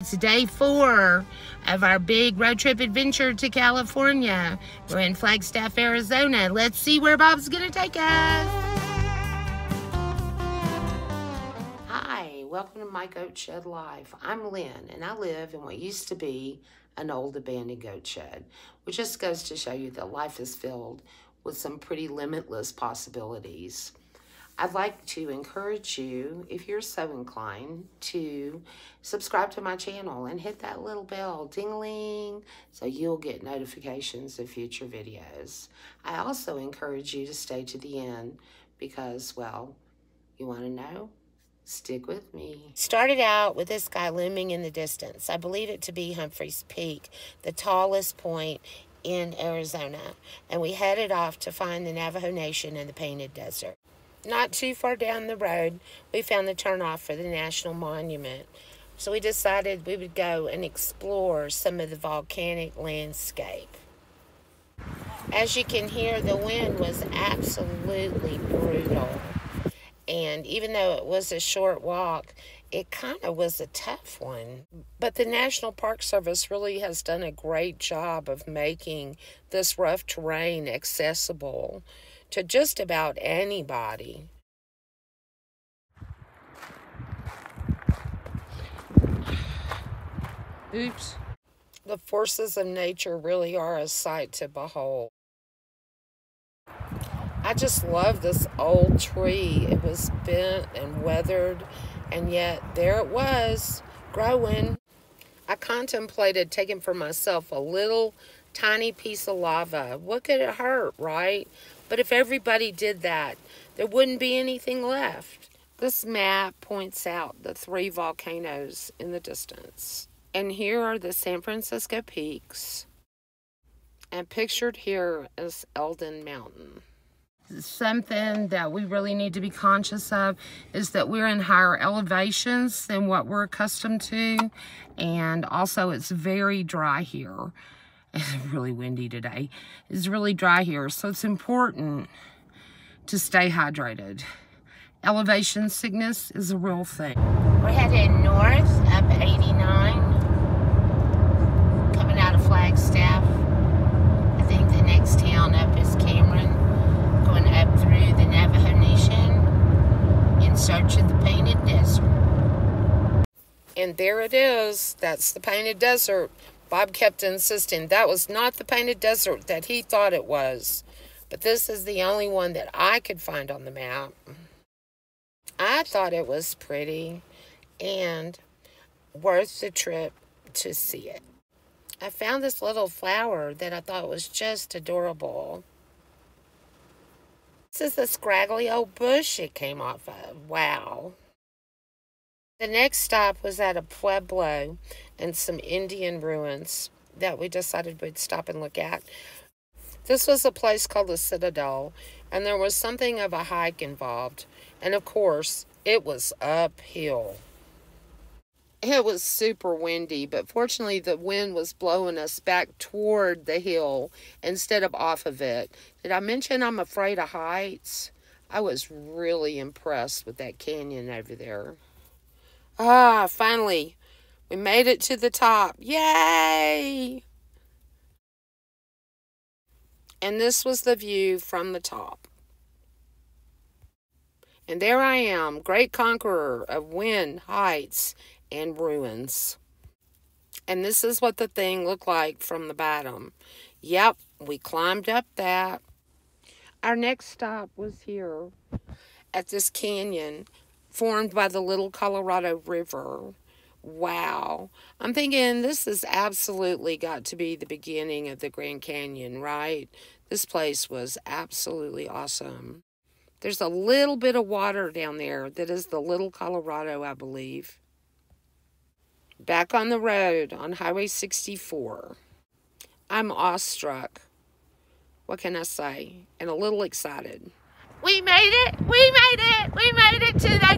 It's day four of our big road trip adventure to California. We're in Flagstaff, Arizona. Let's see where Bob's gonna take us. Hi, welcome to my Goat Shed Life. I'm Lynn, and I live in what used to be an old abandoned goat shed, which just goes to show you that life is filled with some pretty limitless possibilities. I'd like to encourage you, if you're so inclined, to subscribe to my channel and hit that little bell, ding-a-ling, so you'll get notifications of future videos. I also encourage you to stay to the end because, well, you want to know? Stick with me. Started out with this guy looming in the distance. I believe it to be Humphreys Peak, the tallest point in Arizona. And we headed off to find the Navajo Nation in the Painted Desert. Not too far down the road, we found the turnoff for the National Monument. So we decided we would go and explore some of the volcanic landscape. As you can hear, the wind was absolutely brutal. And even though it was a short walk, it kind of was a tough one. But the National Park Service really has done a great job of making this rough terrain accessible to just about anybody. Oops. The forces of nature really are a sight to behold. I just love this old tree. It was bent and weathered, and yet there it was, growing. I contemplated taking for myself a little tiny piece of lava. What could it hurt, right? But if everybody did that, there wouldn't be anything left. This map points out the three volcanoes in the distance. And here are the San Francisco peaks. And pictured here is Elden Mountain. Something that we really need to be conscious of is that we're in higher elevations than what we're accustomed to. And also it's very dry here. It's really windy today. It's really dry here, so it's important to stay hydrated. Elevation sickness is a real thing. We're heading north up 89, coming out of Flagstaff. I think the next town up is Cameron, going up through the Navajo Nation in search of the Painted Desert. And there it is. That's the Painted Desert. Bob kept insisting that was not the painted desert that he thought it was, but this is the only one that I could find on the map. I thought it was pretty and worth the trip to see it. I found this little flower that I thought was just adorable. This is the scraggly old bush it came off of. Wow. The next stop was at a pueblo and some Indian ruins that we decided we'd stop and look at. This was a place called the Citadel, and there was something of a hike involved. And of course, it was uphill. It was super windy, but fortunately, the wind was blowing us back toward the hill instead of off of it. Did I mention I'm afraid of heights? I was really impressed with that canyon over there. Ah, finally, we made it to the top. Yay! And this was the view from the top. And there I am, great conqueror of wind, heights, and ruins. And this is what the thing looked like from the bottom. Yep, we climbed up that. Our next stop was here at this canyon formed by the Little Colorado River. Wow. I'm thinking this has absolutely got to be the beginning of the Grand Canyon, right? This place was absolutely awesome. There's a little bit of water down there that is the Little Colorado, I believe. Back on the road on Highway 64. I'm awestruck. What can I say? And a little excited. We made it! We made it! We made it to the!